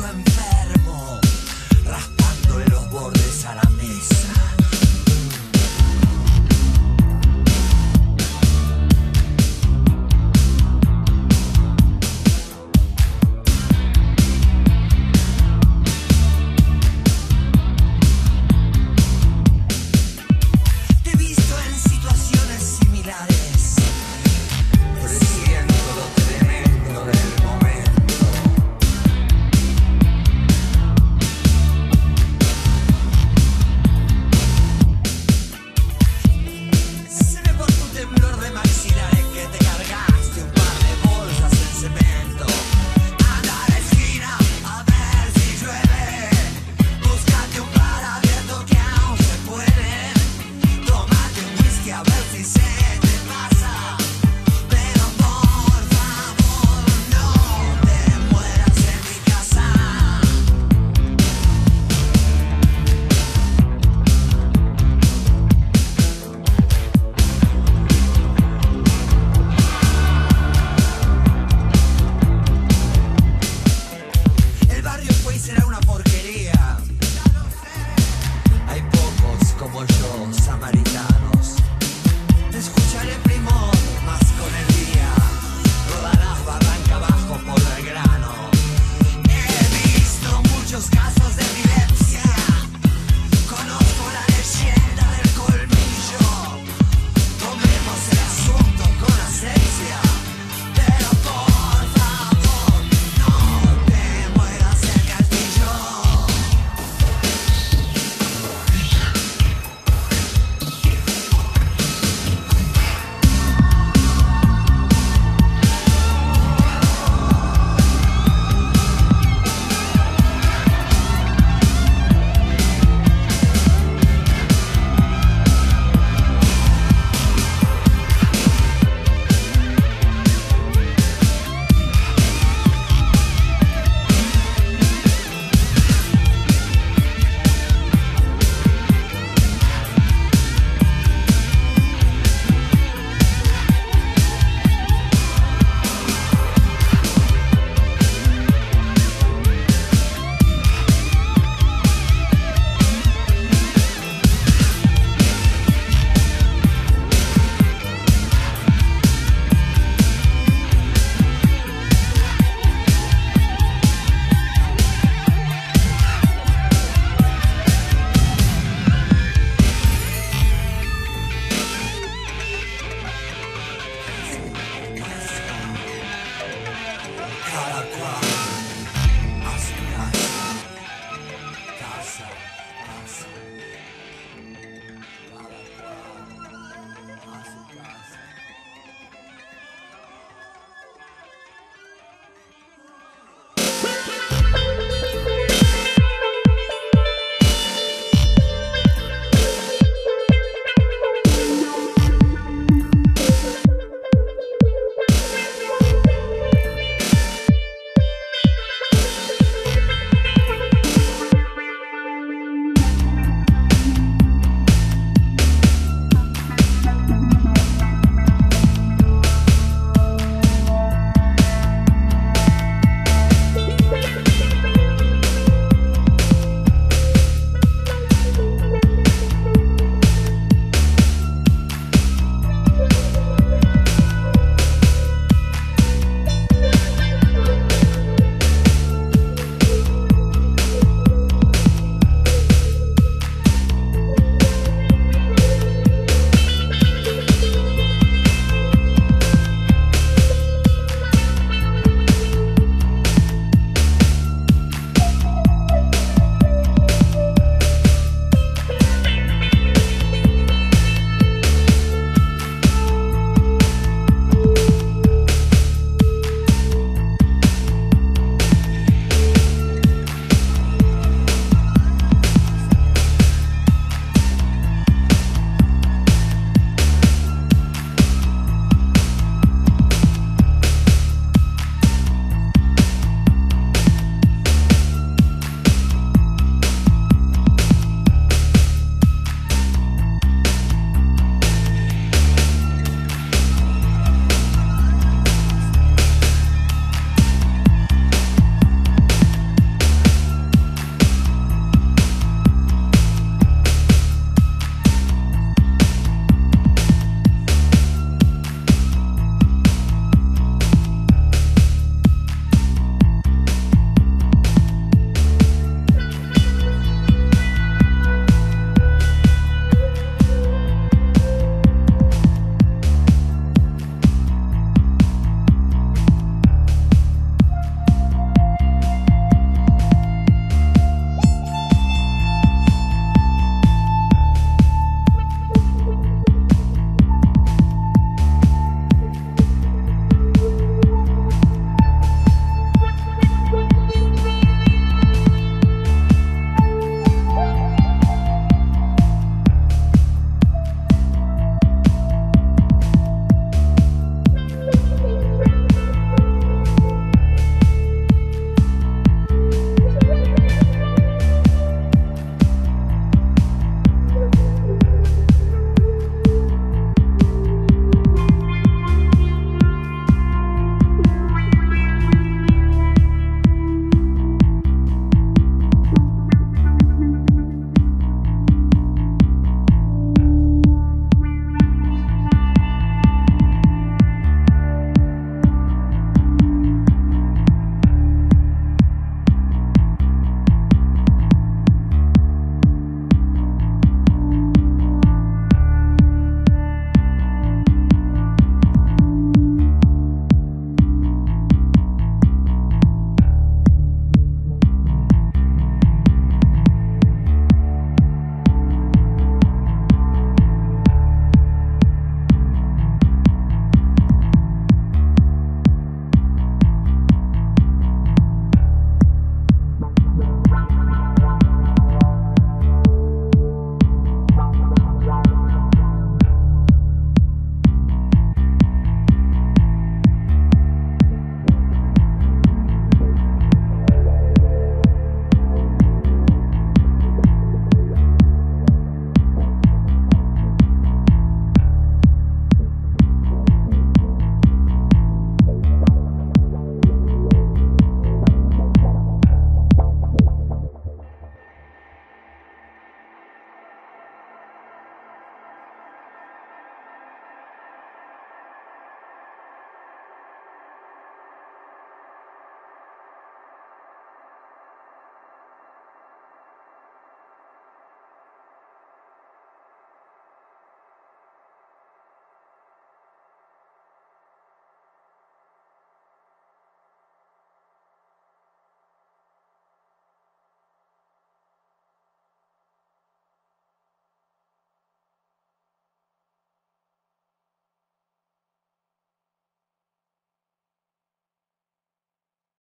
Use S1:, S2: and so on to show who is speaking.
S1: I'm.